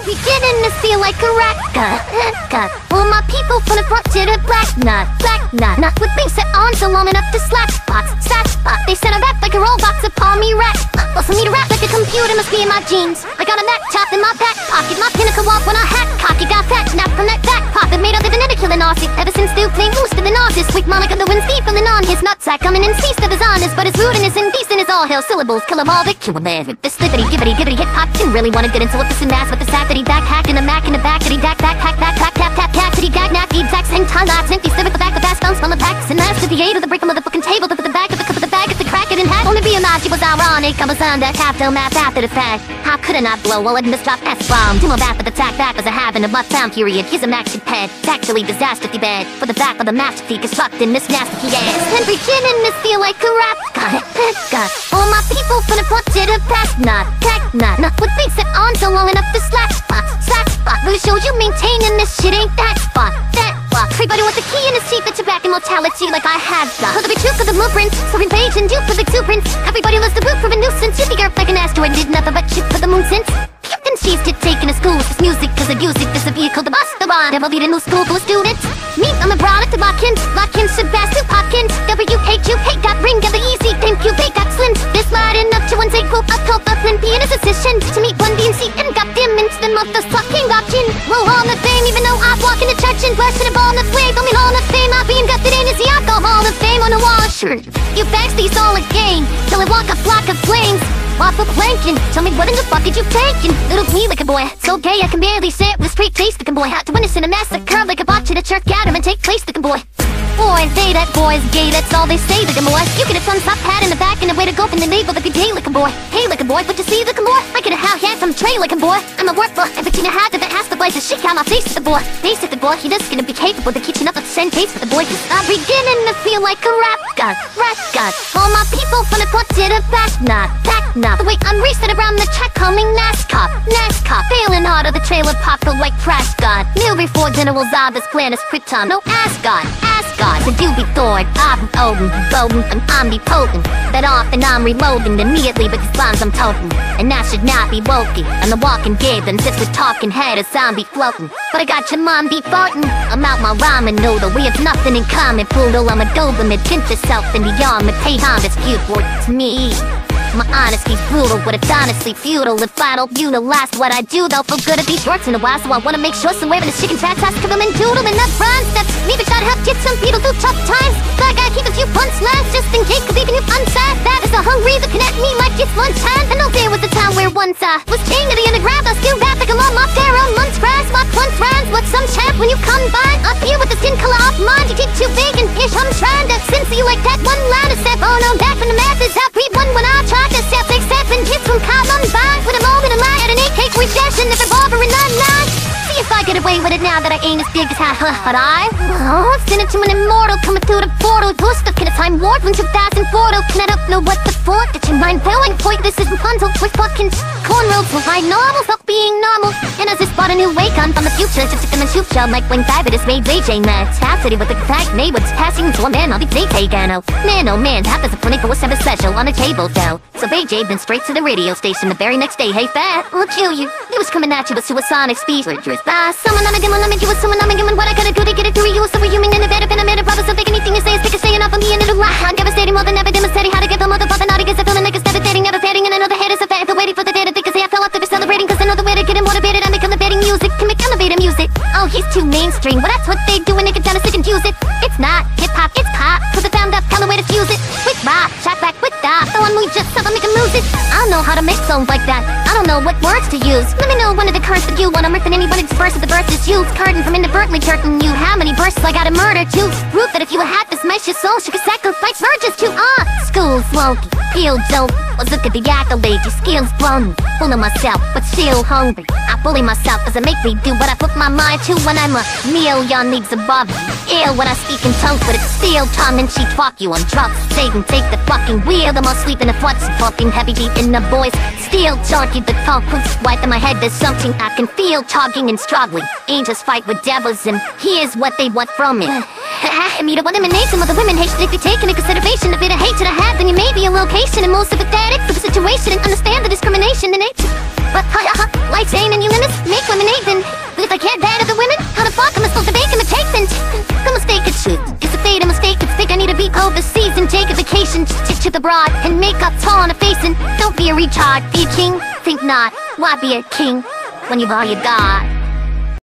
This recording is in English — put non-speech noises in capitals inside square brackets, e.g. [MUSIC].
Beginning to feel like a raka, raka. All my people from the front to the black nut, black nut. Not with me set on so long enough to slack spots, slack spot. They said I rap like a robot upon me. Well, for me to rap like a computer must be in my jeans. I got a laptop in my back pocket, my pinnacle walk when I hack cocky. Got fat snap from that back pocket, made other than a killing artist. Ever since Stu playing most of the narcissist, with Monica Lewinsky Steve filling on his nutsack, coming in feast of his honest, but his rude and his indecent is all hell syllables. Kill 'em all, they kill 'em with this slippity, gibbity, gibbity, hip hop. Didn't really wanna get into what this and with it in half only realized it was ironic. I was the math after the fact. How could I not blow? Well it missed drop S bomb. To my back with the tack back as I have in a butt time period here's a maxi pad it's actually disaster bad. For the back of the masterpiece constructed in this nasty ass. And beginning to feel like a rap god. [LAUGHS] God. All my people the front to the back. Not tech not. Not with things that on so long enough to slack. Spot spot will show you maintaining this shit ain't that that everybody wants the key in the seat you're back immortality like I have got for the truth for the blueprint for page and dupe for the two prints everybody loves the root for a nuisance. You earth like an asteroid did nothing but shit for the moon since. And she's to taking a school with music Cause the music is a vehicle to bust the rod Never lead a new school for a student. Me, I'm a product of Watkins Watkins, Sebastian Hopkins. W-H-U-H got ring of the easy Thank you, they got slim. This sliding enough to one take quote Up, top, up, and be in a position To meet one being seat and got dim Into the option. Hall of Fame Even though I walk in the church and worship the ball of flame. Mean Hall of Fame. I'll be inducted in as the alcohol of fame on the wall Sure, you backstage all again. Till I walk a flock of flames. Off of planking. Tell me what in the fuck did you taking? Little me like a boy. So gay I can barely say it with straight face looking boy. Had to witness in a massacre like a botch at a church gathering take place looking boy Boy, they that boy's gay, that's all they say, looking boy You get a thumbs up pat in the back and a way to go from the label if you're gay looking boy. Hey looking boy, what you see looking boy? I get a how handsome tray looking boy. I'm a workful, and between a hat that has the place to shit out my face at the boy Face at the boy, he just gonna be capable to keep you up at the same pace with the boy. I'm beginning to feel like a rap god, rap god. All my people from the front to the back, not, back not The way I'm racing around the track calling NASCAR, NASCAR. Failing hard of the trailer the white trash god. Kneel before General Zod, this plan is Krypton, no Asgard, Asgard and you be Thor, I'm Odin, Bodin, I'm omnipotent. That often I'm reloading immediately with these I'm toting. And that should not be woken I'm the walking gig and sits with talking head a zombie floating. But I got your mom defaulting. I'm out my ramen noodle, we have nothing in common. Poodle, I'm a Doberman, tint yourself in the arm. And pay homage, cute boy, it's me my honesty's brutal, but it's honestly futile. If I don't utilize what I do, they'll feel good at these shorts in a while. So I wanna make sure some wearing this chicken fat toss cover and doodle And not rhyme steps, maybe try to help get some people through tough times. But I gotta keep a few punchlines just in case, cause even if unsaid That is a hungry looking at me like it's lunchtime And no there was a time where once I was king of the underground I still rap like a long off there on lunch fries Walk once rhymes, what's some champ when you come by Up here with the skin color off mine, you get too big and ish I'm trying to sense you like that one line para it that as big as how But I, oh, send it to an immortal Coming through the portal Boost up in a time warp from 2004 Can I don't know what the fuck Get your mind going Point this is Rapunzel With fucking cornrows Will I normal Fuck being normal And as I spot a new wake on from the future Just took them and shoot job Like when Fabulous made JJ mad Tacity with the fact May what's passing to a man I'll be JJ Gano Man oh man Tap is a 24-7 special on a table though So BJ been straight to the radio station The very next day Hey fat We'll kill you It was coming at you with supersonic speed Dangerous Ah Someone I'm a Let me do it Someone mainstream. Well that's what they do when they get down to sick and use it. It's not hip-hop It's pop. Cause I found Kind of way to fuse it. With rock Shot back with that The one we just saw make him lose it. I don't know how to make songs like that. I don't know what words to use. Let me know one of the currents that you want I'm ripping verse of the verse is used Curtain from into Berkeley curtain you. How many verses I gotta murder to? Proof that if you had this mesh your soul She could sacrifice virgins to. Ah, school's wonky Peel dope. Let's look at the accolades Your skills blown. Full of myself but still hungry bully myself as I make me do what I put my mind to When I'm a million leagues above Ill when I speak in tongues But it's still tongue and cheek Fuck you on drugs. Satan take the fucking wheel. The most sleep in the floods Fucking heavy deep in the boys. Still talking the concrete Right in my head there's something I can feel. Talking and struggling. Angels fight with devils And here's what they want from me. [LAUGHS] I me to one emanation of the women. Hate if you take into consideration a bit of hate to the hat then you may be a location. And more sympathetic for the situation. And understand the discrimination why chain and you limit. Make lemonade then. But if I can't bad other women, how the fuck am I supposed to bake them a cake then? Am a fake it's shit. It's a fate, Am a fake it's fake. I need to be overseas and take a vacation. Just to the broad and make up tall on a face and don't be a retard. Be a king? Think not. Why be a king when you've all you got?